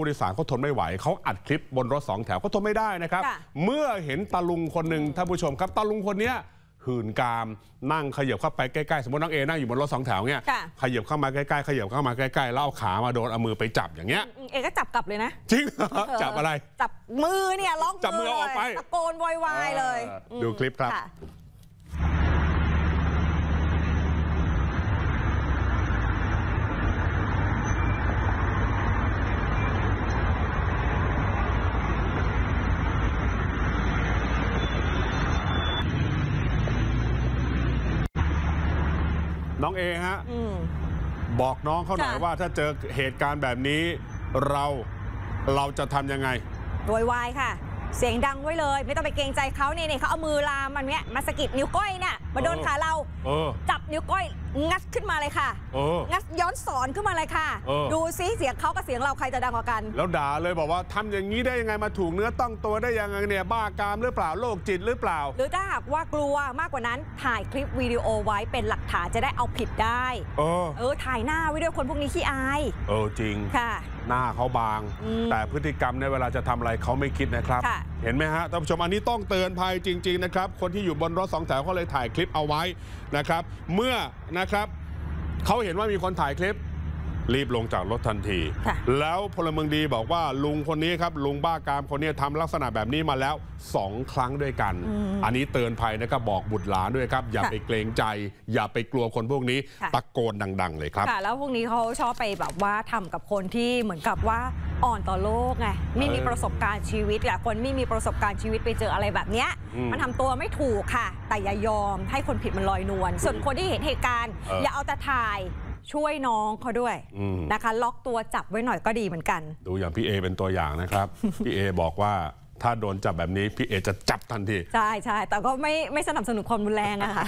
ผู้โดยสารเขาทนไม่ไหวเขาอัดคลิปบนรถสองแถวเขาทนไม่ได้นะครับค่ะเมื่อเห็นตาลุงคนหนึ่งท่านผู้ชมครับตาลุงคนเนี้ยหื่นกาม นั่งขยับเข้าไปใกล้ๆ สมมติน้องเอนั่งอยู่บนรถสองแถวเงี้ยค่ะขยับเข้ามาใกล้ๆขยับเข้ามาใกล้ๆแล้วเอาขามาโดนเอามือไปจับอย่างเงี้ยอืมเอกก็จับกลับเลยนะ จริงเหรอจับอะไร จับมือเนี่ยล็อกจับมือเอาออกไปเลยตะโกนโวยวายเลยเออดูคลิปครับ น้องเอฮะอืมบอกน้องเขาหน่อยค่ะว่าถ้าเจอเหตุการณ์แบบนี้เราเราจะทำยังไงโวยวายค่ะ เสียงดังไว้เลย ไม่ต้องไปเกรงใจเขาเนี่ยเนี่ยเขาเอามือลามมันเนี้ยมาสะกิดนิ้วก้อยเนี่ยมาโดนเออขาเราเออจับ นิ้วก้อยงัดขึ้นมาเลยค่ะ เออ งัดย้อนสอนขึ้นมาเลยค่ะ เออ ดูซิเสียงเขากับเสียงเราใครจะดังกว่ากัน แล้วด่าเลยบอกว่าทำอย่างนี้ได้ยังไงมาถูกเนื้อต้องตัวได้ยังไงเนี่ยบ้ากามหรือเปล่าโรคจิตหรือเปล่า หรือถ้าหากว่ากลัวมากกว่านั้นถ่ายคลิปวิดีโอไว้เป็นหลักฐานจะได้เอาผิดได้ เออ เออถ่ายหน้าไว้ด้วยคนพวกนี้ขี้อาย เออจริง ค่ะหน้าเขาบางอืมแต่พฤติกรรมในยเวลาจะทำอะไรเขาไม่คิดนะครับค่ะเห็นไหมฮะท่านผู้ชมอันนี้ต้องเตือนภัยจริง ๆ นะครับ คนที่อยู่บนรถสองแถวเขาเลยถ่ายคลิปเอาไว้นะครับ เมื่อนะครับเขาเห็นว่ามีคนถ่ายคลิป รีบลงจากรถทันทีค่ะแล้วพลเมืองดีบอกว่าลุงคนนี้ครับ ลุงบ้ากามคนนี้ทำลักษณะแบบนี้มาแล้วสองครั้งด้วยกัน อันนี้เตือนภัยนะครับบอกบุตรหลานด้วยครับ อย่าค่ะไปเกรงใจ อย่าไปกลัวคนพวกนี้ค่ะตะโกนดัง ๆ เลยครับค่ะแล้วพวกนี้เขาชอบไปแบบว่าทำกับคนที่เหมือนกับว่าอ่อนต่อโลกไงไม่มีเออประสบการณ์ชีวิตอะคนไม่มีประสบการณ์ชีวิตไปเจออะไรแบบเนี้ยอืมมันทำตัวไม่ถูกค่ะ แต่อย่ายอมให้คนผิดมันลอยนวลส่วนคนที่เห็นเหตุการณ์เออออย่าเอาแต่ถ่าย ช่วยน้องเขาด้วยอืมนะคะ ล็อกตัวจับไว้หน่อยก็ดีเหมือนกัน ดูอย่างพี่เอเป็นตัวอย่างนะครับ พี่เอบอกว่าถ้าโดนจับแบบนี้ พี่เอจะจับทันที ใช่ใช่แต่ก็ไม่ไม่สนับสนุนความรุนแรงอะค่ะ